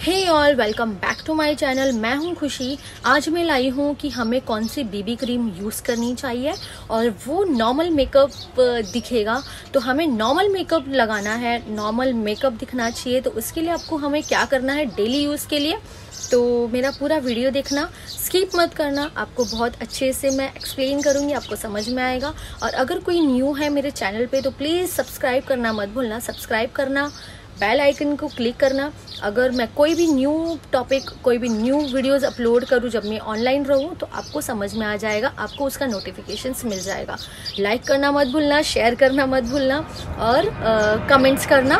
Hey all welcome back to my channel मैं हूँ खुशी। आज मैं लाई हूँ कि हमें कौन सी बीबी क्रीम यूज़ करनी चाहिए और वो नॉर्मल मेकअप दिखेगा। तो हमें नॉर्मल मेकअप लगाना है नॉर्मल मेकअप दिखना चाहिए। तो उसके लिए आपको हमें क्या करना है डेली यूज़ के लिए? तो मेरा पूरा वीडियो देखना। स्किप मत करना। आपको बहुत अच्छे से मैं एक्सप्लेन करूँगी, आपको समझ में आएगा। और अगर कोई न्यू है मेरे चैनल पे तो प्लीज़ सब्सक्राइब करना मत भूलना। सब्सक्राइब करना बेल आइकन को क्लिक करना। अगर मैं कोई भी न्यू टॉपिक कोई भी न्यू वीडियोस अपलोड करूँ जब मैं ऑनलाइन रहूँ तो आपको समझ में आ जाएगा आपको उसका नोटिफिकेशंस मिल जाएगा। लाइक करना मत भूलना शेयर करना मत भूलना और कमेंट्स करना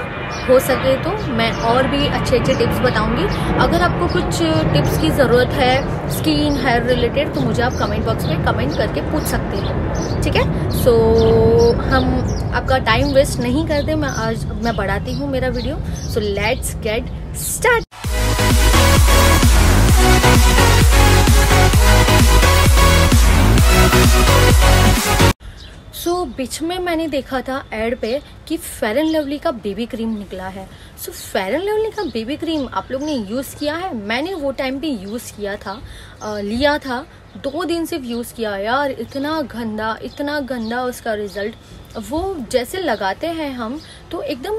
हो सके तो मैं और भी अच्छे अच्छे टिप्स बताऊँगी। अगर आपको कुछ टिप्स की ज़रूरत है स्किन हेयर रिलेटेड तो मुझे आप कमेंट बॉक्स में कमेंट करके पूछ सकते हो। ठीक है? सो so, हम आपका टाइम वेस्ट नहीं करते मैं आज मैं बढ़ाती हूँ मेरा video so let's get started so so, बीच में मैंने देखा था एड पे कि फेयर एंड लवली का बेबी क्रीम निकला है। सो फेयर एंड लवली का बेबी क्रीम आप लोग ने यूज़ किया है? मैंने वो टाइम पे यूज़ किया था। आ, लिया था। दो दिन सिर्फ़ यूज़ किया। यार इतना गंदा इतना गंदा उसका रिज़ल्ट वो जैसे लगाते हैं हम तो एकदम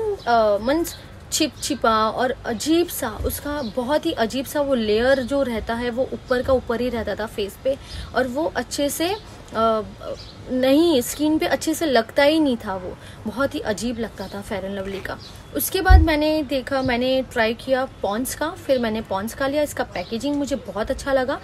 मन छिप छिपा और अजीब सा उसका बहुत ही अजीब सा वो लेयर जो रहता है वो ऊपर का ऊपर ही रहता था फेस पे और वो अच्छे से आ, नहीं स्किन पे अच्छे से लगता ही नहीं था वो। बहुत ही अजीब लगता था फेयर एंड लवली का। उसके बाद मैंने देखा मैंने ट्राई किया पॉन्स का फिर मैंने पॉन्स का लिया इसका पैकेजिंग मुझे बहुत अच्छा लगा।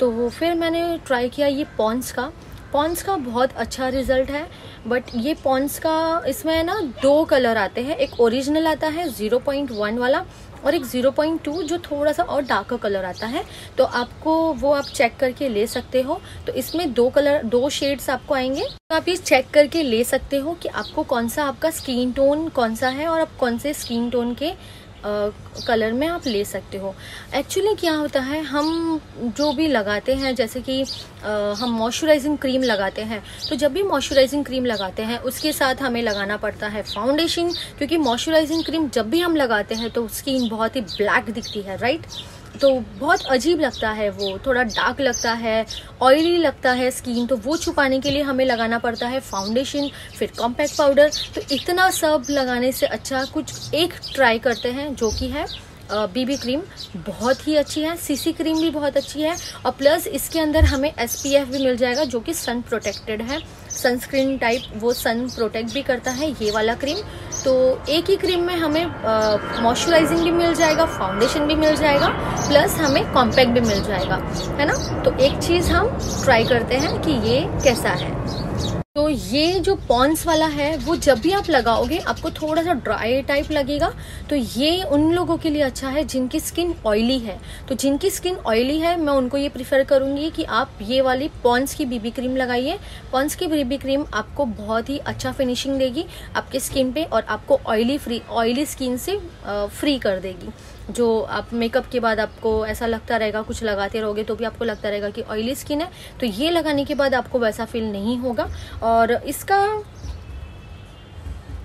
तो फिर मैंने ट्राई किया ये पॉन्स का। पॉन्स का बहुत अच्छा रिज़ल्ट है, बट ये पॉन्स का इसमें ना दो कलर आते हैं, एक ओरिजिनल आता है ज़ीरो पॉइंट वन वाला और एक 0.2 जो थोड़ा सा और डार्कर कलर आता है। तो आपको वो आप चेक करके ले सकते हो। तो इसमें दो कलर दो शेड्स आपको आएँगे। तो आप ये चेक करके ले सकते हो कि आपको कौन सा आपका स्किन टोन कौन सा है और आप कौन से स्किन टोन के कलर में आप ले सकते हो। एक्चुअली क्या होता है, हम जो भी लगाते हैं, जैसे कि हम मॉइस्चराइजिंग क्रीम लगाते हैं तो जब भी मॉइस्चराइजिंग क्रीम लगाते हैं, उसके साथ हमें लगाना पड़ता है फाउंडेशन क्योंकि मॉइस्चराइजिंग क्रीम जब भी हम लगाते हैं तो स्किन बहुत ही ब्लैक दिखती है राइट तो बहुत अजीब लगता है वो, थोड़ा डार्क लगता है ऑयली लगता है स्किन तो वो छुपाने के लिए हमें लगाना पड़ता है फाउंडेशन फिर कॉम्पैक्ट पाउडर तो इतना सब लगाने से अच्छा कुछ एक ट्राई करते हैं जो कि है बीबी क्रीम बहुत ही अच्छी है सीसी क्रीम भी बहुत अच्छी है और प्लस इसके अंदर हमें एसपीएफ भी मिल जाएगा जो कि सन प्रोटेक्टेड है। सनस्क्रीन टाइप वो सन प्रोटेक्ट भी करता है, ये वाला क्रीम तो एक ही क्रीम में हमें मॉइस्चराइजिंग भी मिल जाएगा फाउंडेशन भी मिल जाएगा प्लस हमें कॉम्पैक्ट भी मिल जाएगा, है ना? तो एक चीज़ हम ट्राई करते हैं कि ये कैसा है। तो ये जो पॉन्स वाला है, वो जब भी आप लगाओगे, आपको थोड़ा सा ड्राई टाइप लगेगा। तो ये उन लोगों के लिए अच्छा है जिनकी स्किन ऑयली है। तो जिनकी स्किन ऑयली है, मैं उनको ये प्रिफर करूँगी कि आप ये वाली पॉन्स की बीबी क्रीम लगाइए। पॉन्स की बीबी क्रीम आपको बहुत ही अच्छा फिनिशिंग देगी, आपके स्किन पे और आपको ऑयली फ्री ऑयली स्किन से फ्री कर देगी। जो आप मेकअप के बाद आपको ऐसा लगता रहेगा, कुछ लगाते रहोगे तो भी आपको लगता रहेगा कि ऑयली स्किन है तो ये लगाने के बाद आपको वैसा फील नहीं होगा। और इसका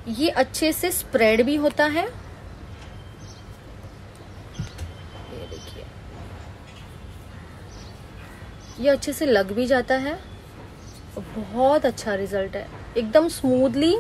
ये अच्छे से स्प्रेड भी होता है। ये देखिए। ये अच्छे से लग भी जाता है। बहुत अच्छा रिज़ल्ट है। एकदम स्मूथली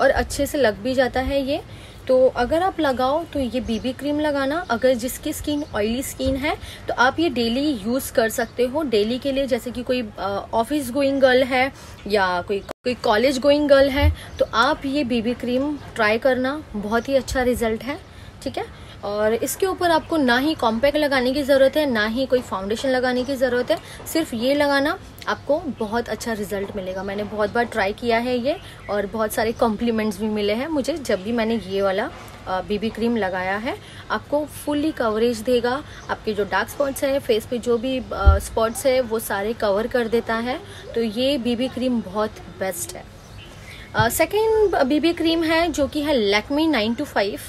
और अच्छे से लग भी जाता है ये। तो अगर आप लगाओ तो ये बीबी क्रीम लगाना, अगर जिसकी स्किन ऑयली स्किन है तो आप ये डेली यूज़ कर सकते हो। डेली के लिए जैसे कि कोई ऑफ़िस गोइंग गर्ल है या कोई कोई कॉलेज गोइंग गर्ल है तो आप ये बीबी क्रीम ट्राई करना। बहुत ही अच्छा रिज़ल्ट है, ठीक है? और इसके ऊपर आपको ना ही कॉम्पैक्ट लगाने की ज़रूरत है, ना ही कोई फाउंडेशन लगाने की ज़रूरत है। सिर्फ़ ये लगाना आपको बहुत अच्छा रिज़ल्ट मिलेगा। मैंने बहुत बार ट्राई किया है ये और बहुत सारे कॉम्प्लीमेंट्स भी मिले हैं। मुझे जब भी मैंने ये वाला बीबी क्रीम लगाया है, आपको फुल्ली कवरेज देगा। आपके जो डार्क स्पॉट्स हैं फेस पे जो भी स्पॉट्स है, वो सारे कवर कर देता है। तो ये बीबी क्रीम बहुत बेस्ट है। सेकेंड बीबी क्रीम है जो कि है Lakme nine two five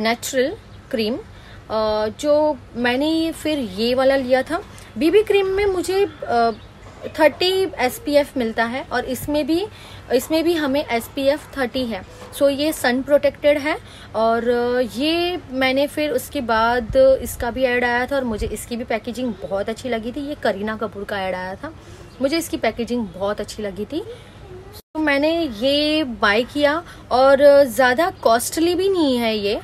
natural cream जो मैंने फिर ये वाला लिया था। बीबी क्रीम में मुझे थर्टी एस मिलता है और इसमें भी इसमें भी हमें एस पी एफ़ थर्टी है। सो ये सन प्रोटेक्टेड है और ये मैंने फिर उसके बाद इसका भी ऐड आया था और मुझे इसकी भी पैकेजिंग बहुत अच्छी लगी थी। ये करीना कपूर का ऐड आया था। मुझे इसकी पैकेजिंग बहुत अच्छी लगी थी। मैंने ये बाय किया और ज़्यादा कॉस्टली भी नहीं है ये।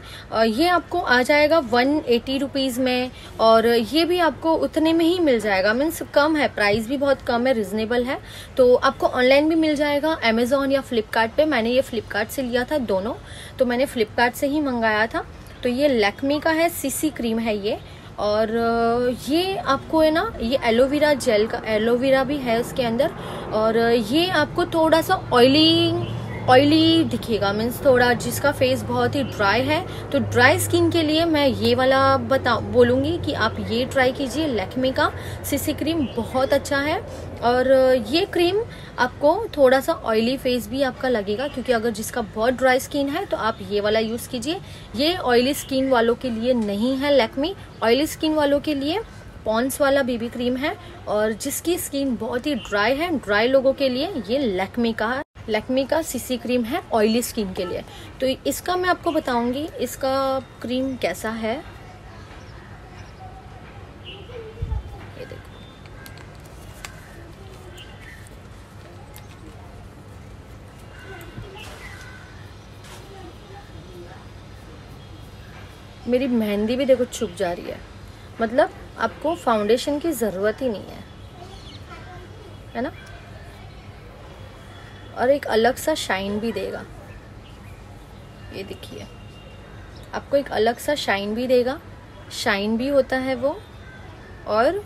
ये आपको आ जाएगा वन एटी रुपीज़ में और ये भी आपको उतने में ही मिल जाएगा। मीन्स कम है प्राइस भी बहुत कम है रिजनेबल है। तो आपको ऑनलाइन भी मिल जाएगा अमेजोन या फ्लिपकार्ट मैंने ये फ्लिपकार्ट से लिया था दोनों तो मैंने फ्लिपकार्ट से ही मंगाया था। तो ये लैक्मी का है सीसी क्रीम है ये। और ये आपको है ना, ये एलोवेरा जेल का एलोवेरा भी है उसके अंदर और ये आपको थोड़ा सा ऑयली ऑयली दिखेगा मीन्स थोड़ा जिसका फेस बहुत ही ड्राई है तो ड्राई स्किन के लिए मैं ये वाला बता, बोलूँगी कि आप ये ट्राई कीजिए लैक्मे का सीसी क्रीम बहुत अच्छा है, और ये क्रीम आपको थोड़ा सा ऑयली फेस भी आपका लगेगा, क्योंकि अगर जिसका बहुत ड्राई स्किन है तो आप ये वाला यूज़ कीजिए। ये ऑयली स्किन वालों के लिए नहीं है लैक्मी ऑयली स्किन वालों के लिए पॉन्स वाला बेबी क्रीम है, और जिसकी स्किन बहुत ही ड्राई है ड्राई लोगों के लिए ये लैक्मी का है। लैक्मी का सीसी क्रीम है ऑयली स्किन के लिए। तो इसका मैं आपको बताऊँगी, इसका क्रीम कैसा है। ये देखो। मेरी मेहंदी भी देखो छुप जा रही है। मतलब आपको फाउंडेशन की ज़रूरत ही नहीं है। है ना? और एक अलग सा शाइन भी देगा। ये देखिए। आपको एक अलग सा शाइन भी देगा। शाइन भी होता है वो। और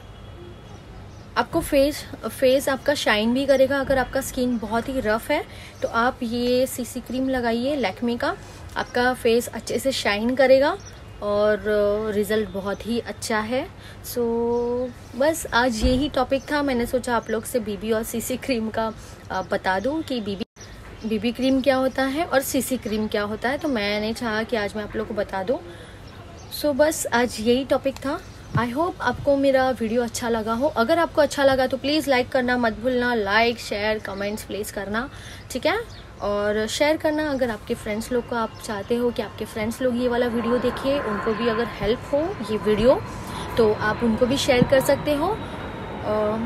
आपको फेस फेस आपका शाइन भी करेगा। अगर आपका स्किन बहुत ही रफ है तो आप ये सीसी क्रीम लगाइए लैक्मे का। आपका फेस अच्छे से शाइन करेगा। और रिज़ल्ट बहुत ही अच्छा है। सो so, बस आज यही टॉपिक था। मैंने सोचा आप लोग से बीबी और सीसी क्रीम का बता दूँ कि बीबी बीबी क्रीम क्या होता है और सीसी क्रीम क्या होता है। तो मैंने चाहा कि आज मैं आप लोग को बता दूँ। सो so, बस आज यही टॉपिक था। आई होप आपको मेरा वीडियो अच्छा लगा हो। अगर आपको अच्छा लगा तो प्लीज़ लाइक करना मत भूलना। लाइक शेयर कमेंट्स प्लीज़ करना। ठीक है? और शेयर करना अगर आपके फ्रेंड्स लोग को आप चाहते हो कि आपके फ्रेंड्स लोग ये वाला वीडियो देखिए, उनको भी अगर हेल्प हो ये वीडियो तो आप उनको भी शेयर कर सकते हो।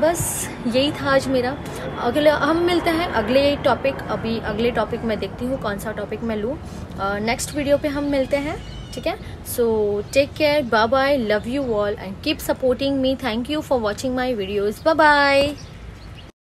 बस यही था आज मेरा। अगले, हम मिलते हैं अगले टॉपिक अभी अगले टॉपिक मैं देखती हूँ, कौन सा टॉपिक मैं लूँ। नेक्स्ट वीडियो पे हम मिलते हैं। ठीक है? So take care bye bye love you all and keep supporting me thank you for watching my videos bye bye